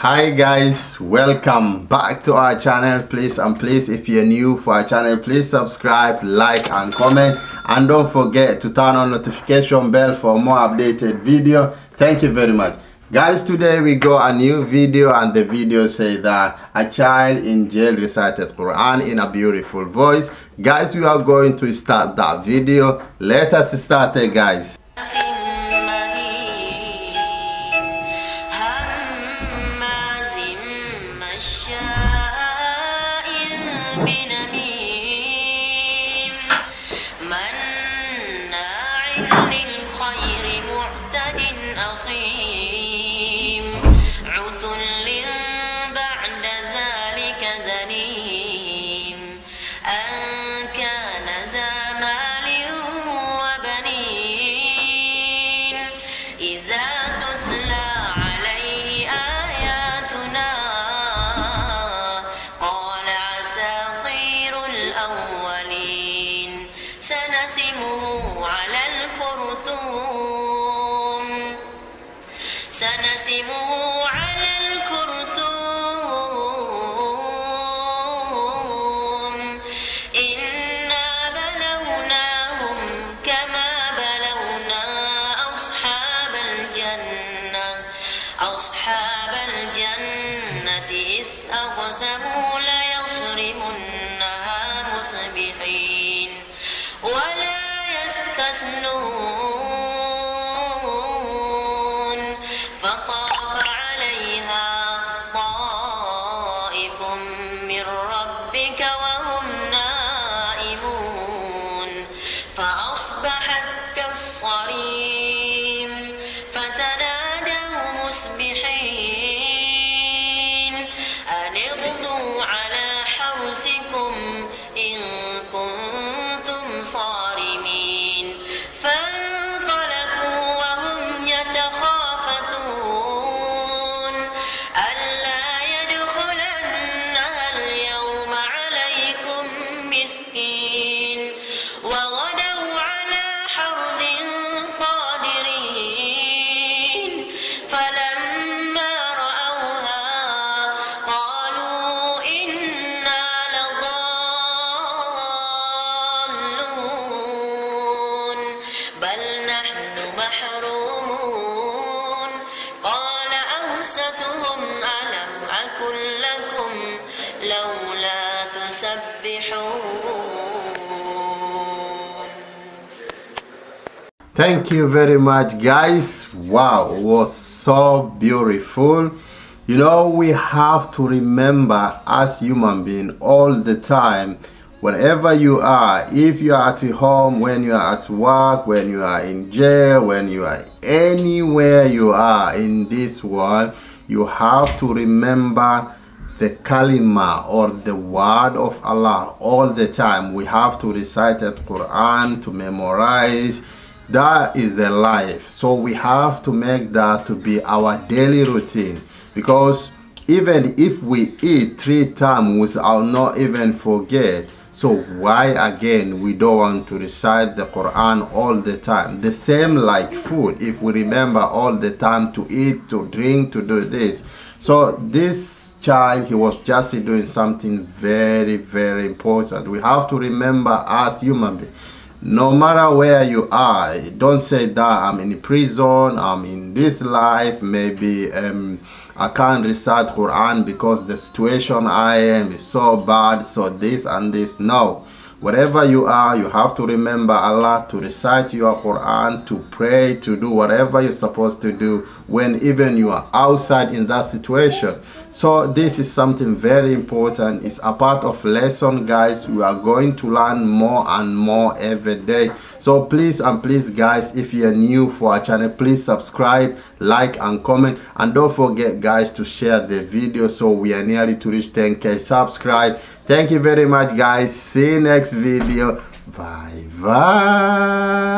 hi guys welcome back to our channel. Please and please if you're new for our channel please subscribe like and comment. And don't forget to turn on notification bell for more updated video. Thank you very much. Guys today we got a new video and the video say that a child in jail recited quran in a beautiful voice. Guys we are going to start that video. Let us start it guys German. أقسموا ليصرمنها مصبحين ولا يستثنون فطاف عليها طائف من ربك وهم نائمون فأصبحت كالصريم is in eh, Thank you very much, guys. Wow, it was so beautiful. You know, we have to remember as human being all the time, wherever you are, if you are at home, when you are at work, when you are in jail, when you are anywhere you are in this world, you have to remember the kalima or the word of Allah all the time. We have to recite the Quran to memorize. That is the life. So we have to make that to be our daily routine because even if we eat three times without not even forget, so why again we don't want to recite the Quran all the time? The same like food. If we remember all the time to eat, to drink, to do this. So this child he was just doing something very very important we have to remember as human beings no matter where you are don't say that i'm in prison i'm in this life maybe um, i can't recite quran because the situation i am is so bad so this and this. No wherever you are you have to remember allah to recite your quran to pray to do whatever you're supposed to do when even you are outside in that situation. So this is something very important. It's a part of lesson guys. We are going to learn more and more every day. So please and please guys if you're new for our channel please subscribe like and comment. And don't forget guys to share the video. So we are nearly to reach 10k subscribe thank you very much guys. See you next video. Bye bye